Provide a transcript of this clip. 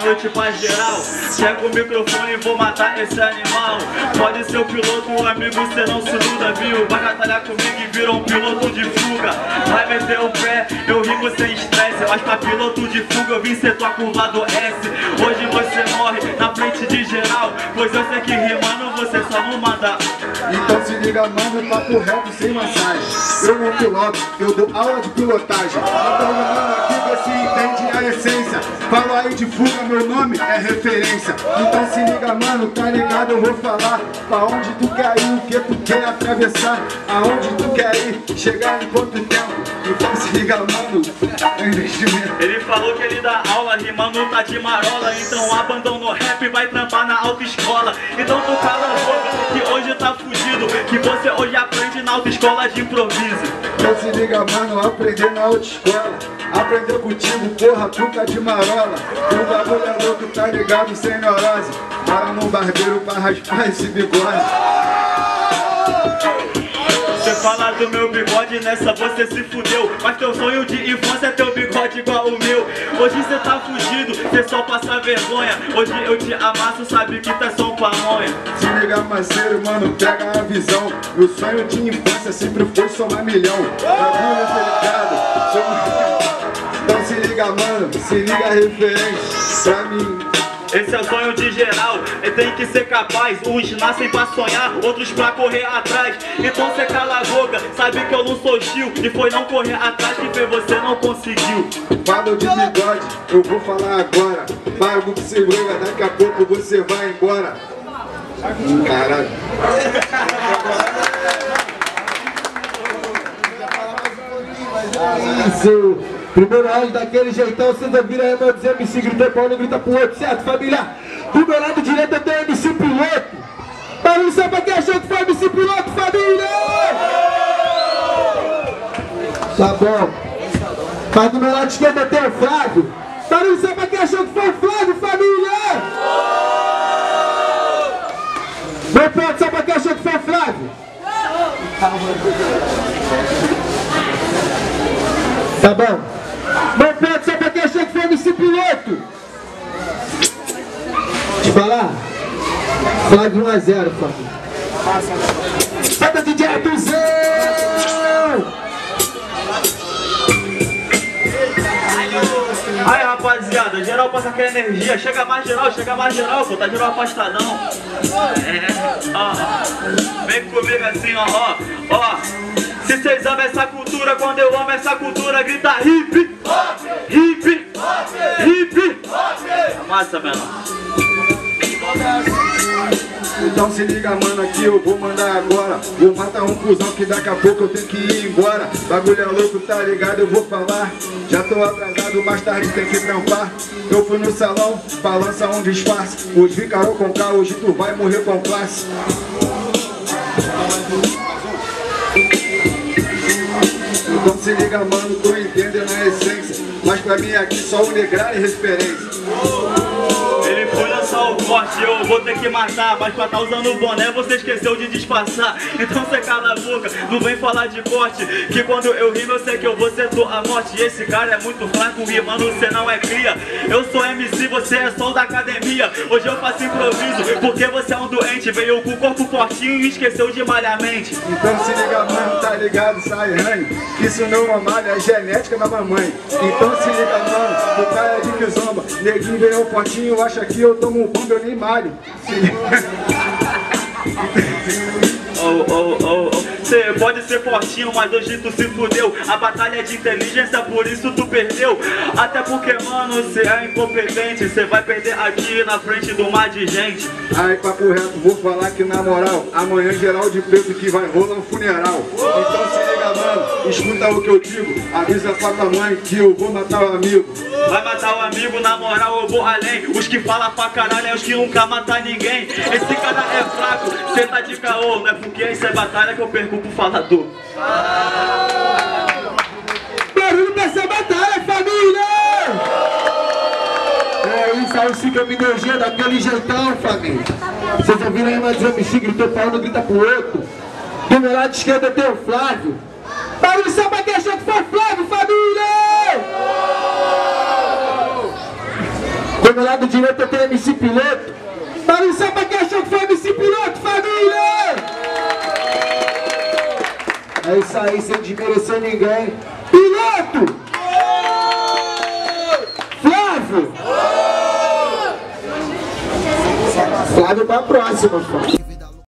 noite pra geral. Chega o microfone e vou matar esse animal. Pode ser o piloto, um amigo, cê não se iluda, viu? Vai batalhar comigo e virou um piloto de fuga. Vai meter o pé, eu rimo sem estresse. Mas pra piloto de fuga eu vim ser tua curva do S. Hoje você morre na frente de geral. Pois eu sei que rimando você só não manda. Então se liga, mano, papo reto sem massagem. Eu não piloto, eu dou aula de pilotagem. Então, mano, aqui você entende. Falo aí de fuga, meu nome é referência. Então se liga, mano, tá ligado? Eu vou falar pra onde tu quer ir, o que tu quer atravessar, aonde tu quer ir, chegar em quanto tempo. Então se liga, mano, é investimento. Ele falou que ele dá aula, rimando tá de marola Então abandona o rap vai trampar na autoescola Então tu cala a boca tá fugido Que você hoje aprende na autoescola de improviso. Então se liga, mano, aprender na autoescola. Aprender contigo, porra, tu tá de marola. O bagulho é louco, tá ligado, sem neurose. Para no barbeiro pra raspar esse bigode Você fala do meu bigode, nessa você se fudeu. Mas teu sonho de infância é teu bigode igual o meu. Hoje cê tá fugido, cê só passa vergonha. Hoje eu te amasso, sabe que tá só um pamonha Se liga, parceiro, mano, pega a visão. Meu sonho de infância sempre foi somar milhão. Bagulho, tá ligado? Então se liga, mano, se liga a referência Pra mim, Esse é o sonho de geral, e tem que ser capaz. Uns nascem pra sonhar, outros pra correr atrás. Então cê cala a boca, sabe que eu não sou chill. E foi não correr atrás que fez você não conseguiu. Falo de bigode, eu vou falar agora. Pago que se liga, daqui a pouco você vai embora. Hum, Caralho. Isso! Primeiro áudio daquele jeitão, vocês ouviram aí, meu dizer, MC gritou pra um, não grita pro outro, certo, família? Do meu lado direito eu tenho MC Piloto. Barulho só pra quem achou que foi MC Piloto, família! Tá bom. Mas do meu lado esquerdo eu tenho o Flávio. Barulho só pra quem achou que foi o Flávio, família! Meu ponto só pra quem achou que foi o Flávio. Tá bom. Meu ponto só pra quem achou que foi MC Piloto. Te falar? Flávio 1 a 0, Flávio. Sada DJ Artuzão! Aí rapaziada, geral passa aquela energia. Chega mais geral, chega mais geral, pô, tá geral afastadão. É, ó. Vem comigo assim, ó, ó, ó. Se vocês amam essa cultura, quando eu amo essa cultura, grita hip, hip, hip. Massa, menor. Então se liga, mano, aqui eu vou mandar agora. Vou matar um cuzão que daqui a pouco eu tenho que ir embora. Bagulho é louco, tá ligado? Eu vou falar. Já tô atrasado, mais tarde tem que trampar. Eu fui no salão, balança um disfarce. Hoje vi Carol com K, hoje tu vai morrer com classe. Então se liga, mano, tô entendendo a essência. Mas pra mim aqui só o negrar é referência. Ele foi lançar o corte, eu vou ter que matar. Mas pra tá usando o boné, você esqueceu de disfarçar. Então cê cala a boca, não vem falar de corte. Que quando eu rimo eu sei que eu vou ser tua morte. Esse cara é muito fraco, rimando cê não é cria. Eu sou MC, você é som da academia. Hoje eu faço improviso, porque você é um doente. Veio com o corpo fortinho e esqueceu de malhar mente. Então se liga, mano, tá ligado, sai ranho Isso não é malha, é genética da mamãe. Então se liga, é de Kizomba. Neguinho ganhou um potinho, acha que eu tomo um bomba, eu nem malho. Oh, oh, oh, oh. Cê pode ser fortinho, mas hoje tu se fudeu. A batalha é de inteligência, por isso tu perdeu. Até porque, mano, cê é incompetente. Cê vai perder aqui na frente do mar de gente. Aí, papo reto, vou falar que na moral Amanhã geral de preto que vai rolar um funeral. Então mano, escuta o que eu digo Avisa pra tua mãe que eu vou matar o amigo Vai matar o amigo, na moral eu vou além Os que falam pra caralho é os que nunca matam ninguém Esse cara é fraco, cê tá de caô Não é porque isso é batalha que eu perco pro falador Barulho pra essa batalha, família! É isso aí, siga a energia daquele jeitão, família. Vocês ouviram aí mais um MC gritou pra um, não grita pro outro. Do meu lado esquerdo tenho o Flávio. Barulho só pra quem achou que foi Flávio, família! Do meu lado direita tem MC Piloto. Barulho só pra quem achou que foi MC Piloto, família! É isso aí, sem desmerecer ninguém. Piloto! Flávio! Flávio pra próxima, Flávio.